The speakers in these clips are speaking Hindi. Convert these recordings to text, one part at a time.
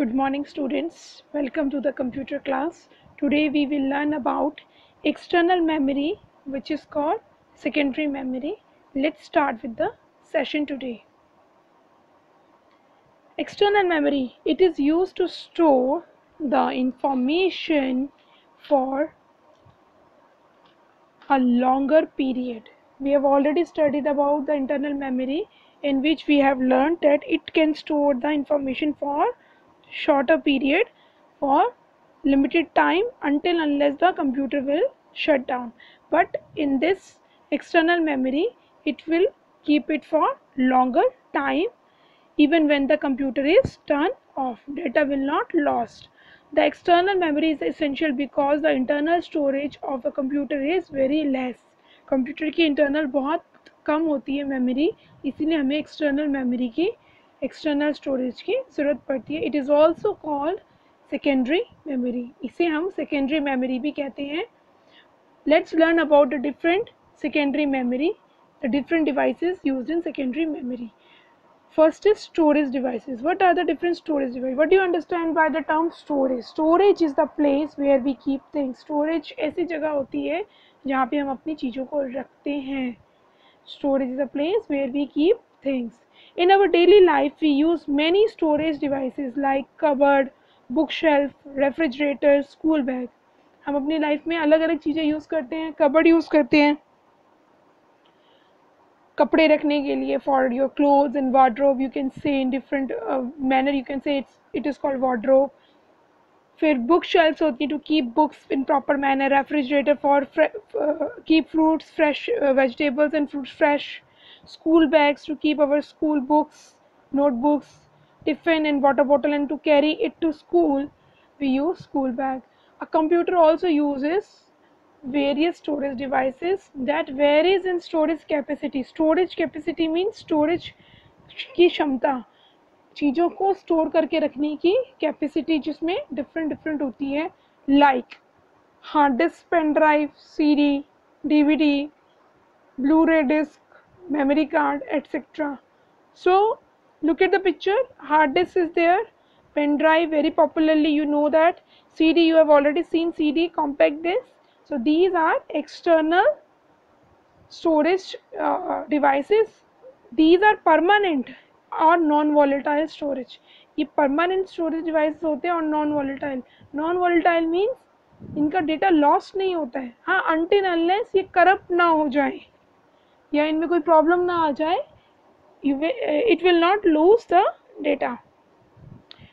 Good morning students. Welcome to the computer class. Today we will learn about external memory which is called secondary memory. Let's start with the session today. External memory. It is used to store the information for a longer period. We have already studied about the internal memory in which we have learned that it can store the information for shorter period for limited time until unless the computer will shut down but in this external memory it will keep it for longer time even when the computer is turned off data will not lost the external memory is essential because the internal storage of a computer is very less computer की इंटरनल बहुत कम होती है मेमोरी इसीलिए हमें एक्सटर्नल मेमोरी की एक्सटर्नल स्टोरेज की ज़रूरत पड़ती है. It is also called secondary memory इसे हम सेकेंडरी मेमोरी भी कहते हैं. Let's learn about the different secondary memory the different device use in secondary memory first is storage devices what are the different storage device what you understand by the term storage storage is the place where we keep thing storage ऐसी जगह होती है जहाँ पर हम अपनी चीज़ों को रखते हैं. Storage is the place where we keep things in our daily life, we use many storage devices like cupboard, bookshelf, refrigerator, school bag. हम अपनी लाइफ में अलग अलग चीज़ें यूज़ करते हैं कबर्ड यूज़ करते हैं। कपड़े रखने के लिए for your cloth and wardrobe you can say in different manner you can say it's it is called wardrobe फिर बुक शेल्फ्स होती हैं to keep books in proper manner refrigerator for keep fruits fresh vegetables and fruits fresh school bags to keep our school books notebooks tiffin and water bottle and to carry it to school we use school bag a computer also uses various storage devices that varies in storage capacity storage capacity means storage की क्षमता चीज़ों को स्टोर करके रखने की कैपेसिटी जिसमें डिफरेंट डिफरेंट होती है like hard disk pen drive C D D V D blu ray disk memory card etc so look at the picture hard disk is there pen drive very popularly you know that cd you have already seen cd compact disk so these are external storage uh, devices these are permanent और नॉन वॉलेटाइल स्टोरेज ये परमानेंट स्टोरेज डिवाइस होते हैं और non volatile non volatile means इनका डेटा लॉस नहीं होता है हाँ अनटिल अनलेस ये करप्ट ना हो जाए या इनमें कोई प्रॉब्लम ना आ जाए it will not lose the data.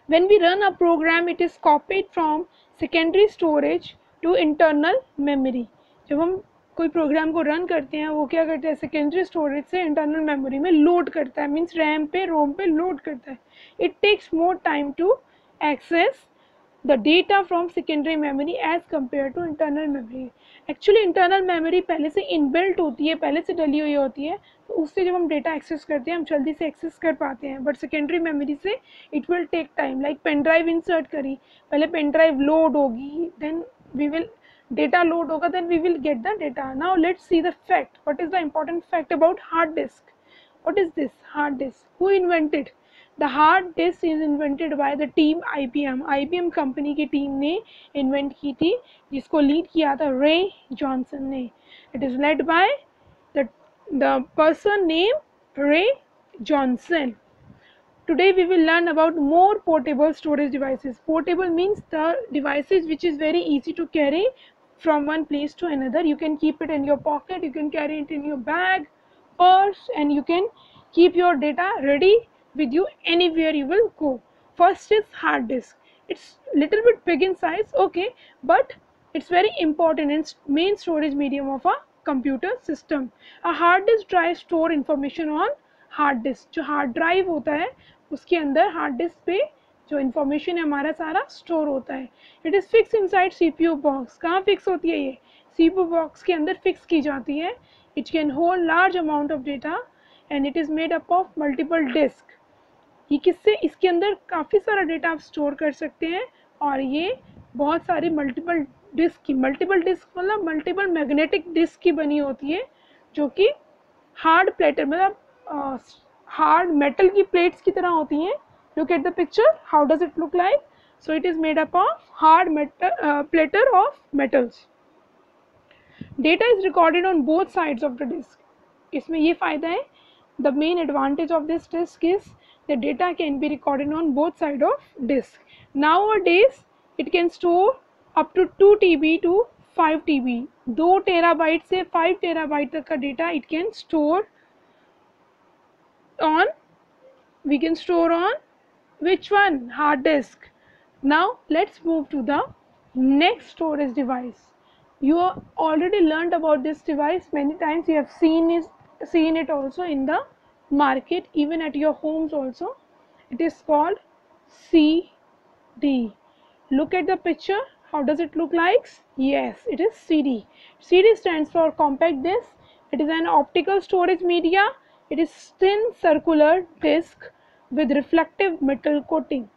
When we run a program, it is copied from secondary storage to internal memory जब हम कोई प्रोग्राम को रन करते हैं, वो क्या करता है? सेकेंडरी स्टोरेज से इंटरनल मेमोरी में लोड करता है. मीन्स रैम पे रोम पे लोड करता है. It takes more time to access the data from secondary memory as compare to internal memory actually internal memory पहले से इनबिल्ट होती है, पहले से डली हुई होती है तो उससे जब हम डेटा एक्सेस करते हैं, हम जल्दी से एक्सेस कर पाते हैं बट सेकेंडरी मेमोरी से it will take time like pen drive insert करी, पहले पेन ड्राइव लोड होगी then we will data load होगा then we will get the data now let's see the fact what is the important fact about hard disk what is this hard disk who invented the hard disk is invented by the team IBM IBM company की team ने invent की थी जिसको lead किया था Ray Johnson ने it is led by the the person named Ray Johnson today we will learn about more portable storage devices portable means the devices which is very easy to carry from one place to another you can keep it in your pocket you can carry it in your bag purse and you can keep your data ready with you anywhere you will go first is hard disk it's little bit big in size okay but it's very important and main storage medium of a computer system a hard disk drive store information on hard disk जो हार्ड ड्राइव होता है उसके अंदर हार्ड डिस्क पे जो इन्फॉर्मेशन है हमारा सारा स्टोर होता है it is fix inside CPU box कहाँ फिक्स होती है ये सीपीयू बॉक्स के अंदर फिक्स की जाती है it can hold large amount of data and it is made up of multiple disk ये किससे इसके अंदर काफ़ी सारा डेटा आप स्टोर कर सकते हैं और ये बहुत सारी मल्टीपल डिस्क की मल्टीपल डिस्क मतलब मल्टीपल मैग्नेटिक डिस्क की बनी होती है जो कि हार्ड प्लेटर मतलब हार्ड मेटल की प्लेट्स की तरह होती हैं। Look at picture how does it look like? So it is made up of hard metal uh, platter of metals. Data is recorded on both sides of the disk इसमें ये फ़ायदा है the main advantage of this disk is the data can be recorded on both side of disk nowadays it can store up to 2 TB to 5 TB 2 terabyte से 5 टेराबाइट तक का data it can store on we can store on which one hard disk now let's move to the next storage device you already learned about this device many times you have seen is seen it also in the market even at your homes also it is called cd look at the picture how does it look like yes it is cd cd stands for compact disc it is an optical storage media it is thin circular disc with reflective metal coating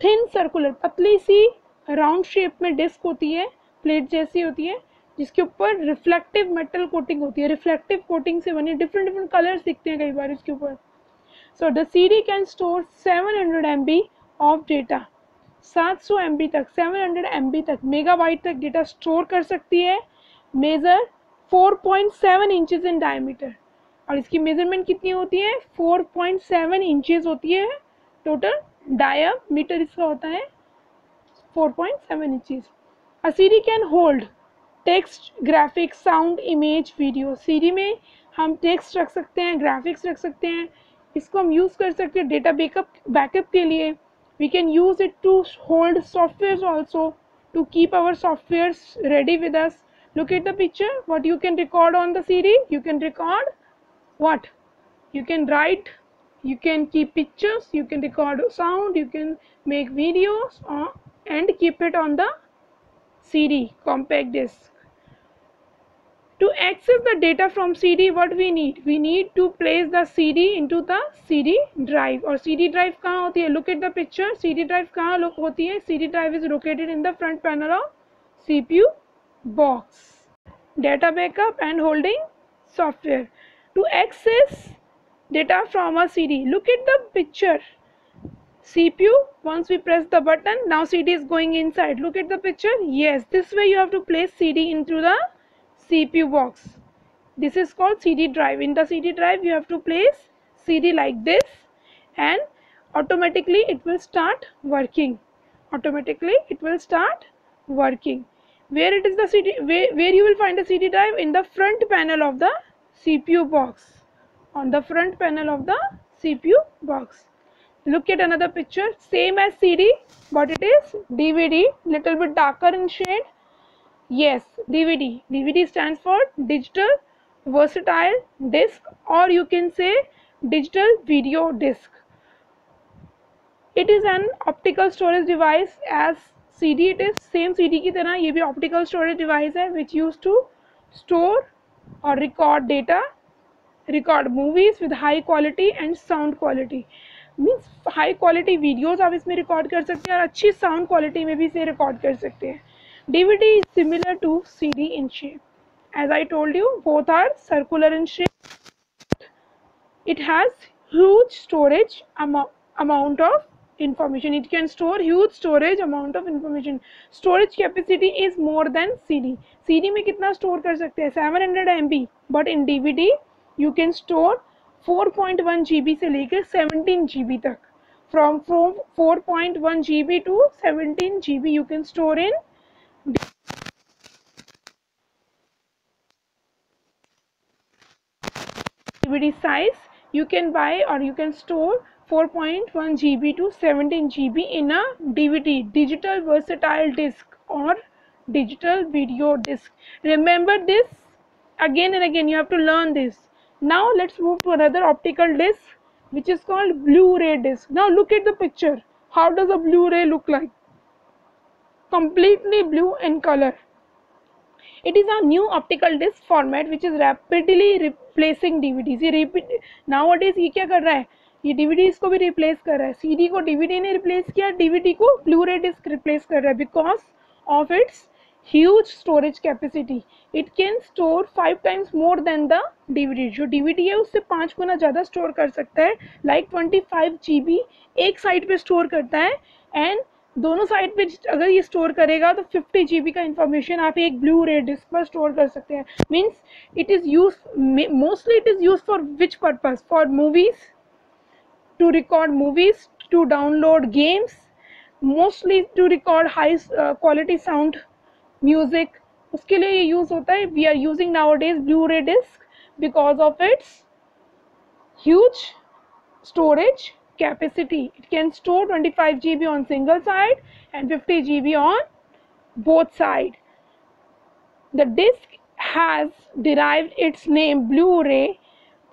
thin circular पतली सी राउंड शेप में डिस्क होती है प्लेट जैसी होती है जिसके ऊपर रिफ्लेक्टिव मेटल कोटिंग होती है। रिफ्लेक्टिव कोटिंग से बनी डिफरेंट डिफरेंट कलर्स दिखते हैं कई बार इसके ऊपर। So the C D can store seven hundred M B of data 700 M B तक सेवन हंड्रेड एम बी तक मेगाबाइट तक डेटा स्टोर कर सकती है। Measure four point seven inches in diameter और इसकी मेज़रमेंट कितनी होती है? फोर पॉइंट सेवन इंचज होती है। टोटल डायमीटर इसका होता है four point seven inches a CD can hold text graphics sound image video CD में हम टेक्स्ट रख सकते हैं ग्राफिक्स रख सकते हैं। इसको हम यूज़ कर सकते हैं डेटा बेकअप बैकअप के लिए। We can use it to hold software also to keep our software ready with us look at the picture what you can record on the CD you can record what you can write you can keep pictures you can record sound you can make videos and keep it on the CD compact disk to access the data from cd what we need? We need to place the cd into the cd drive. or cd drive kahan hoti hai look at the picture. Cd drive kahan hoti hai cd drive is located in the front panel of cpu box. Data backup and holding software. To access data from a cd look at the picture. Cpu once we press the button now cd is going inside. Look at the picture. Yes this way you have to place cd into the CPU box. This is called CD drive. In the CD drive you have to place CD like this and automatically it will start working. Automatically it will start working. Where it is the CD, where, where you will find the CD drive? In the front panel of the CPU box. On the front panel of the CPU box. Look at another picture. Same as CD but it is DVD. Little bit darker in shade yes dvd dvd stands for digital versatile disc or you can say digital video disc it is an optical storage device as cd it is same cd ki tarah ye bhi optical storage device hai which used to store or record data record movies with high quality and sound quality means high quality videos आप इसमें रिकॉर्ड कर सकते हैं और अच्छी साउंड क्वालिटी में भी इसे रिकॉर्ड कर सकते हैं DVD is similar to CD in shape. As I told you, both are circular in shape. It has huge storage amo amount of information. It can store huge storage amount of information. Storage capacity is more than CD. CD में कितना store कर सकते हैं 700 MB. But in DVD you can store 4.1 GB से लेकर 17 GB तक. From from 4.1 GB to 17 GB you can store in DVD size you can buy or you can store 4.1 GB to 17 GB in a DVD digital versatile disc or digital video disc. Remember this again and again you have to learn this. Now let's move to another optical disc which is called blu-ray disc. Now look at the picture. How does a blu-ray look like completely blue in color. It is a new optical disc format which is rapidly replacing DVDs. ये nowadays ये क्या कर रहा है ये DVDs को भी replace कर रहा है CD को DVD ने replace किया DVD को Blu-ray disc replace कर रहा है because of its huge storage capacity it can store five times more than the dvd जो dvd है उससे पाँच गुना ज़्यादा स्टोर कर सकता है फाइव जी बी एक साइड पे स्टोर करता है एंड दोनों साइड पे अगर ये स्टोर करेगा तो फिफ्टी जी बी का इंफॉर्मेशन आप एक ब्लू रे डिस्क पर स्टोर कर सकते हैं। Means it is use mostly it is use for which purpose for movies to record movies to download games mostly to record high quality sound music उसके लिए ये यूज़ होता है we are using nowadays blu ray disk because of its huge storage capacity it can store 25 GB on single side and 50 GB on both side the disk has derived its name Blu-ray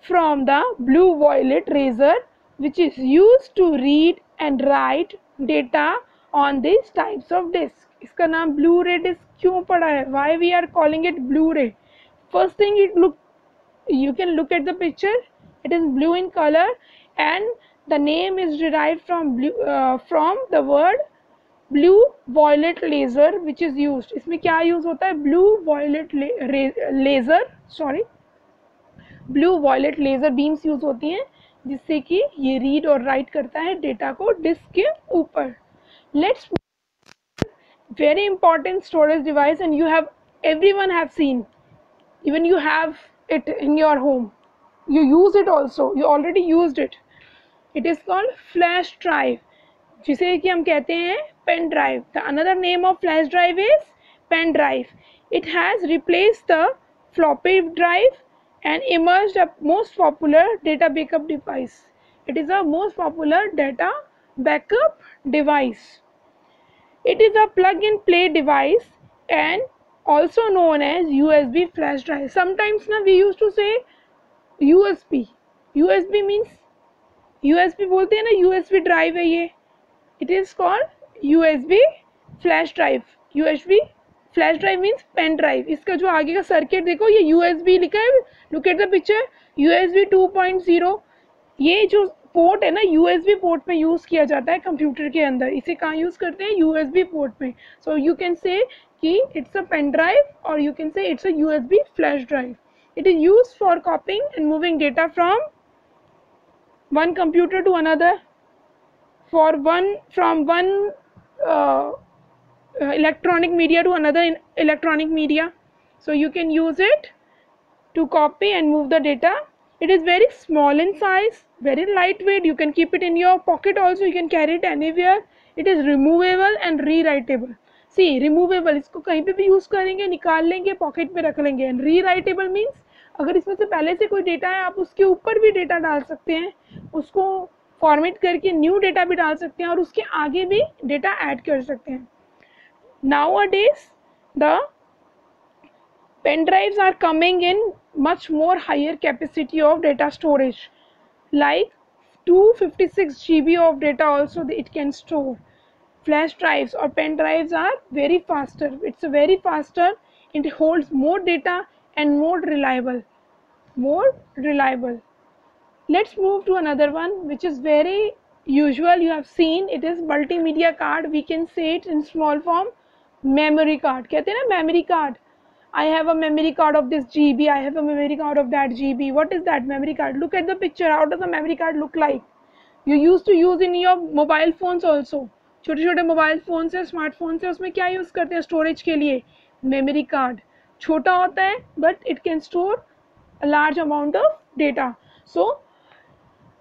from the blue violet laser which is used to read and write data on these types of disk इसका नाम ब्लू रे डिस्क क्यों पड़ा है why we are calling it Blu ray first thing it look you can look at the picture it is blue in color and the name is derived from blue uh, from the word blue violet laser which is used इसमें क्या यूज़ होता है blue violet laser sorry blue violet laser beams use होती हैं जिससे कि ये रीड और राइट करता है डेटा को डिस्क के ऊपर let's very important storage device and you have everyone have seen even you have it in your home you use it also you already used it it is called flash drive जिसे कि हम कहते हैं pen drive the another name of flash drive is pen drive it has replace the floppy drive and emerge a most popular data backup device it is a most popular data backup device it is a plug in play device and also known as U S B flash drive sometimes ना we use to say U S B U S B means USB बोलते हैं ना यूएसबी ड्राइव है ये। It is called U S B flash drive U S B flash drive means pen drive इसका जो आगे का सर्किट देखो, ये यू एस बी लिखा है। Look at the picture U 2.0 ये जो पोर्ट है ना यू एस बी पोर्ट में यूज़ किया जाता है कंप्यूटर के अंदर। इसे कहाँ यूज़ करते हैं? यू एस बी पोर्ट में। So you can say it's a pen drive और you can say it's a U flash drive it is use for copying and moving data from one computer to another for one from one uh, electronic media to another electronic media so you can use it to copy and move the data it is very small in size very lightweight you can keep it in your pocket also you can carry it anywhere it is removable and rewritable see removable इसको कहीं पे भी यूज़ करेंगे निकाल लेंगे पॉकेट में रख लेंगे एंड रीराइटेबल मीन्स अगर इसमें से पहले से कोई डेटा है, आप उसके ऊपर भी डेटा डाल सकते हैं। उसको फॉर्मेट करके न्यू डेटा भी डाल सकते हैं और उसके आगे भी डेटा ऐड कर सकते हैं। Nowadays the pen drives are coming in much more higher capacity of data storage like two fifty six G B of data also it can store flash drive और pen are are very faster it's very faster it hold more data and more reliable more reliable let's move to another one which is very usual you have seen it is multimedia card we can say it in small form memory card कहते हैं ना memory card I have a memory card of this GB, I have a memory card of that GB. What is that memory card? Look at the picture. How does a memory card look like? You used to use in your mobile phones also. छोटे छोटे मोबाइल फ़ोन से स्मार्टफ़ोन से उसमें क्या यूज़ करते हैं स्टोरेज के लिए मेमोरी कार्ड छोटा होता है but it can store a large amount of data so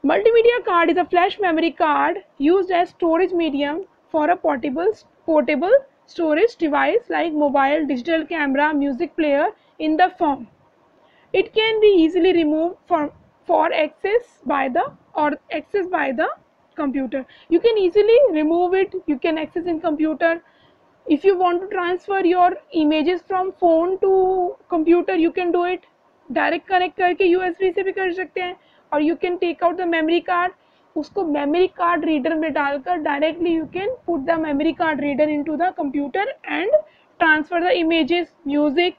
multimedia card is a flash memory card used as storage medium for a portable portable storage device like mobile, digital camera, music player in the form. It can be easily removed for, for access by the or access by the computer. You can easily remove it, you can access in computer. If you want to transfer your images from phone to computer, you can do it. Direct connect करके USB से भी कर सकते हैं और you can take out the memory card उसको मेमोरी कार्ड रीडर में डालकर directly you can put the memory card reader into the computer and transfer the images music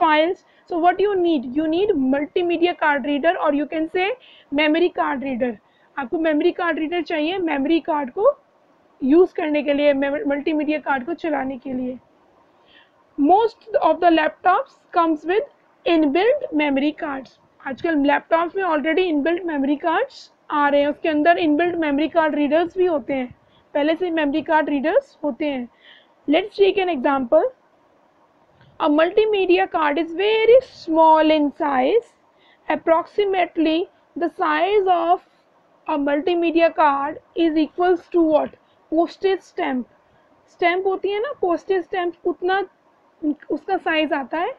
files so what you need you need multimedia card reader or you can say memory card reader आपको मेमोरी कार्ड रीडर चाहिए मेमोरी कार्ड को यूज़ करने के लिए मल्टी मीडिया कार्ड को चलाने के लिए। Most of the laptops comes with in inbuilt memory cards आजकल लैपटॉप में already in inbuilt memory cards आ रहे हैं। उसके अंदर in inbuilt memory card readers भी होते हैं। पहले से मेमरी कार्ड रीडर्स होते हैं। Let's take an example a multi media card is very small in size approximately the size of a multi media card is equals to what Postage stamp. Stamp होती है ना, postage स्टैम्प उतना उसका साइज़ आता है।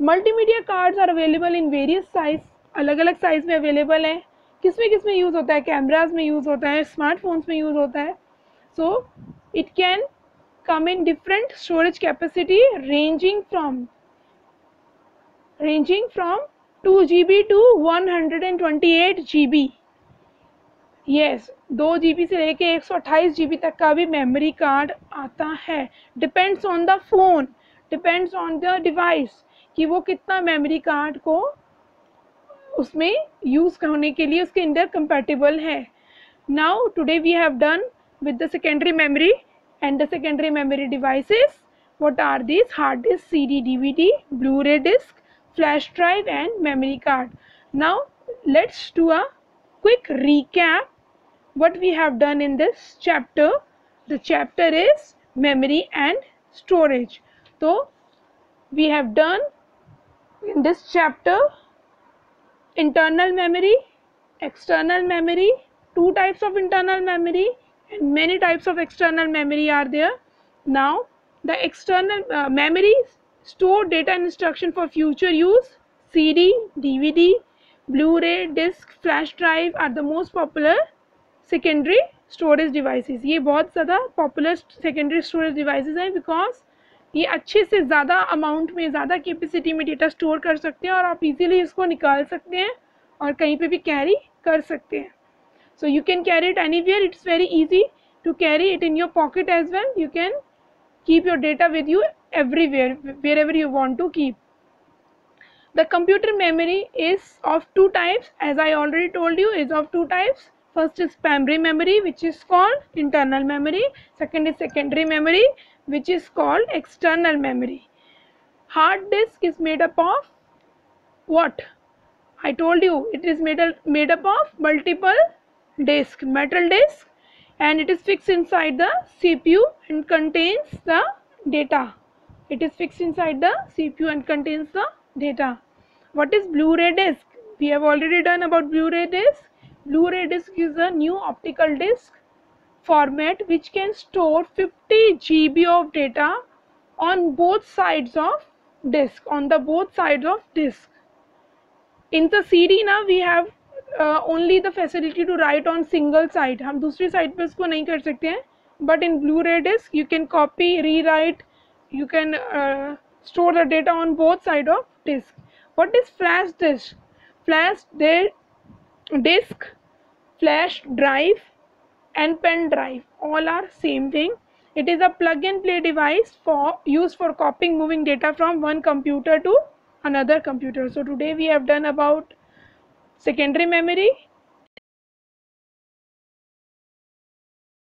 Multimedia cards are available in various size अलग अलग साइज़ में अवेलेबल हैं। किसमें किसमें यूज़ होता है? कैमराज में यूज़ होता है स्मार्टफोन्स में यूज़ होता है। So it can come in different storage capacity ranging come in different storage capacity ranging from ranging from 2 GB to 128 GB yes दो जीबी से लेके एक सौ तक का भी मेमोरी कार्ड आता है। Depends on the phone depends on the device कि वो कितना मेमोरी कार्ड को उसमें यूज़ करने के लिए उसके अंदर कंपेटेबल है। Now today we have done with the secondary memory and the secondary memory devices what are this hard disk C D CD DVD blu ray disk flash drive and memory card now let's to a quick recap what we have done in this chapter. The chapter is memory and storage. So we have done in this chapter internal memory external memory two types of internal memory and many types of external memory are there. Now the external uh, memory store data and instruction for future use. Cd dvd blu-ray disk flash drive are the most popular secondary storage devices ये बहुत ज़्यादा पॉपुलर सेकेंडरी स्टोरेज डिवाइसेस हैं बिकॉज़ ये अच्छे से ज़्यादा अमाउंट में, ज़्यादा कैपेसिटी में डेटा स्टोर कर सकते हैं और आप इजीली इसको निकाल सकते हैं और कहीं पे भी कैरी कर सकते हैं। So you can carry it anywhere it's very easy to carry it in your pocket as well you can keep your data with you everywhere ever you want to keep the computer memory is of two types as I already told you is of two types first is primary memory which is called internal memory. Second is secondary memory which is called external memory. Hard disk is made up of what? I told you it is made, made up of multiple disk metal disk and it is fixed inside the CPU and contains the data. It is fixed inside the CPU and contains the data. What is blu-ray disk? We have already done about blu-ray disk blu-ray disk is a new optical disk format which can store 50 GB of data on both sides of disk on the both sides of disk in the CD now we have only the facility to write on single side हम दूसरी साइड पे उसको नहीं कर सकते हैं but in blu ray disc you can copy rewrite you can store the data on both side of disc what is flash disk flash flash drive and pen drive. All are same thing. It is a plug and play device for used for copying moving data from one computer to another computer. So today we have done about secondary memory